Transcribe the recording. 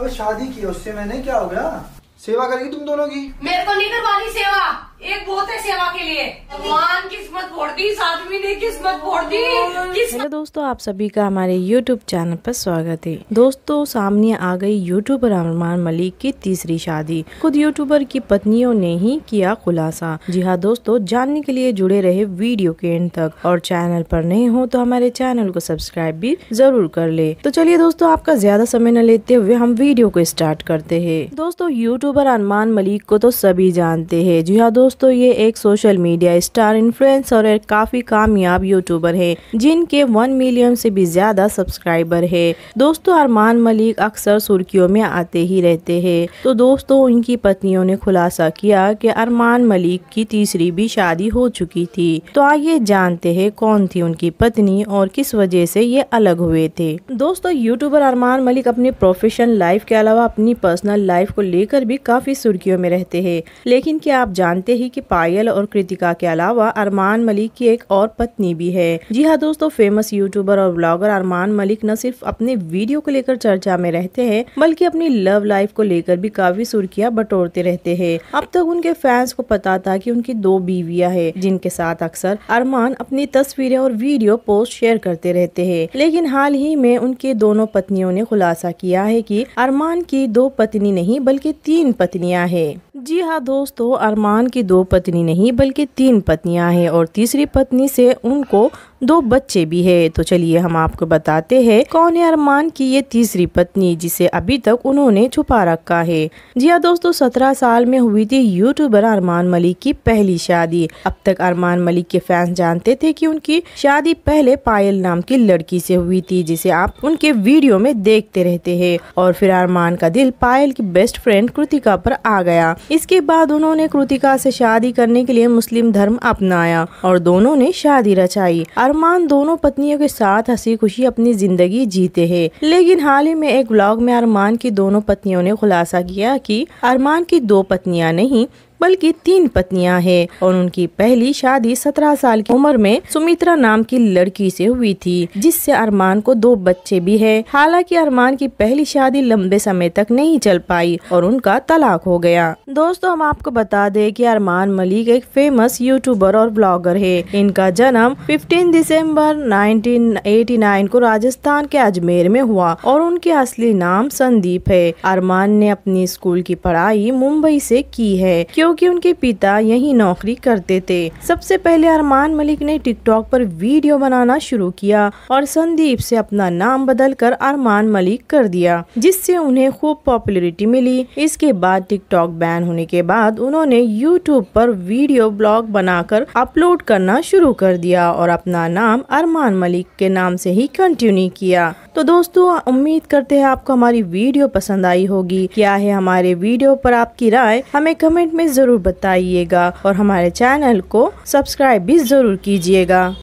अब शादी की उससे मैंने क्या हो गया? सेवा करेगी तुम दोनों की? मेरे को नहीं करवानी सेवा। एक बहुत है सेवा के लिए। भगवान, किस्मत फोड़ दी इस आदमी ने किस्मत फोड़ दी। हेलो दोस्तों, आप सभी का हमारे यूट्यूब चैनल पर स्वागत है। दोस्तों, सामने आ गई यूट्यूबर अरमान मलिक की तीसरी शादी। खुद यूट्यूबर की पत्नियों ने ही किया खुलासा। जी हाँ दोस्तों, जानने के लिए जुड़े रहे वीडियो के एंड तक। और चैनल पर नहीं हो तो हमारे चैनल को सब्सक्राइब भी ज़रूर कर ले। तो चलिए दोस्तों, आपका ज़्यादा समय न लेते हुए हम वीडियो को स्टार्ट करते हैं। दोस्तों यूट्यूबर अरमान मलिक को तो सभी जानते है। जी हाँ दोस्तों ये एक सोशल मीडिया स्टार इन्फ्लुएंसर और एक काफ़ी कामयाब यूट्यूबर है, जिनके वन मिलियन से भी ज़्यादा सब्सक्राइबर है। दोस्तों, अरमान मलिक अक्सर सुर्खियों में आते ही रहते हैं। तो दोस्तों उनकी पत्नियों ने खुलासा किया कि अरमान मलिक की तीसरी भी शादी हो चुकी थी। तो आइए जानते हैं, कौन थी उनकी पत्नी और किस वजह से ये अलग हुए थे। दोस्तों यूट्यूबर अरमान मलिक अपनी प्रोफेशनल लाइफ के अलावा अपनी पर्सनल लाइफ को लेकर भी काफ़ी सुर्खियों में रहते हैं। लेकिन क्या आप जानते हैं कि पायल और कृतिका के अलावा अरमान मलिक की एक और पत्नी भी है। जी हाँ दोस्तों फ़ेमस यूट्यूबर और ब्लॉगर अरमान मलिक न सिर्फ़ अपने वीडियो को लेकर चर्चा में रहते हैं, बल्कि अपनी लव लाइफ को लेकर भी काफ़ी सुर्खियाँ बटोरते रहते हैं। अब तक उनके फैंस को पता था की उनकी दो बीवियाँ है, जिनके साथ अक्सर अरमान अपनी तस्वीरें और वीडियो पोस्ट शेयर करते रहते हैं। लेकिन हाल ही में उनके दोनों पत्नियों ने खुलासा किया है कि अरमान की दो पत्नी नहीं, बल्कि तीन पत्नियाँ हैं। जी हाँ दोस्तों, अरमान की दो पत्नी नहीं, बल्कि तीन पत्नियाँ हैं और तीसरी पत्नी से उनको दो बच्चे भी है। तो चलिए हम आपको बताते हैं कौन है अरमान की ये तीसरी पत्नी जिसे अभी तक उन्होंने छुपा रखा है। जी हाँ दोस्तों, सत्रह साल में हुई थी यूट्यूबर अरमान मलिक की पहली शादी। अब तक अरमान मलिक के फैंस जानते थे कि उनकी शादी पहले पायल नाम की लड़की से हुई थी, जिसे आप उनके वीडियो में देखते रहते हैं। और फिर अरमान का दिल पायल की बेस्ट फ्रेंड कृतिका पर आ गया। इसके बाद उन्होंने कृतिका से शादी करने के लिए मुस्लिम धर्म अपनाया और दोनों ने शादी रचाई। अरमान दोनों पत्नियों के साथ हँसी खुशी अपनी ज़िंदगी जीते हैं। लेकिन हाल ही में एक ब्लॉग में अरमान की दोनों पत्नियों ने खुलासा किया कि अरमान की दो पत्नियाँ नहीं बल्कि तीन पत्नियाँ हैं और उनकी पहली शादी सत्रह साल की उम्र में सुमित्रा नाम की लड़की से हुई थी, जिससे अरमान को दो बच्चे भी है। हालाँकि अरमान की पहली शादी लंबे समय तक नहीं चल पाई और उनका तलाक हो गया। दोस्तों, हम आपको बता दें कि अरमान मलिक एक फ़ेमस यूट्यूबर और ब्लॉगर है। इनका जन्म 15 दिसंबर 1989 को राजस्थान के अजमेर में हुआ और उनके असली नाम संदीप है। अरमान ने अपनी स्कूल की पढ़ाई मुंबई से की है क्योंकि उनके पिता यही नौकरी करते थे। सबसे पहले अरमान मलिक ने टिकटॉक पर वीडियो बनाना शुरू किया और संदीप से अपना नाम बदलकर अरमान मलिक कर दिया, जिससे उन्हें खूब पॉपुलरिटी मिली। इसके बाद टिकटॉक बैन होने के बाद उन्होंने यूट्यूब पर वीडियो ब्लॉग बनाकर अपलोड करना शुरू कर दिया और अपना नाम अरमान मलिक के नाम से ही कंटिन्यू किया। तो दोस्तों, उम्मीद करते हैं आपको हमारी वीडियो पसंद आई होगी। क्या है हमारे वीडियो पर आपकी राय, हमें कमेंट में ज़रूर बताइएगा और हमारे चैनल को सब्सक्राइब भी ज़रूर कीजिएगा।